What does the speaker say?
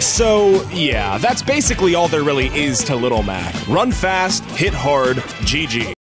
So, yeah, that's basically all there really is to Little Mac. Run fast, hit hard, GG.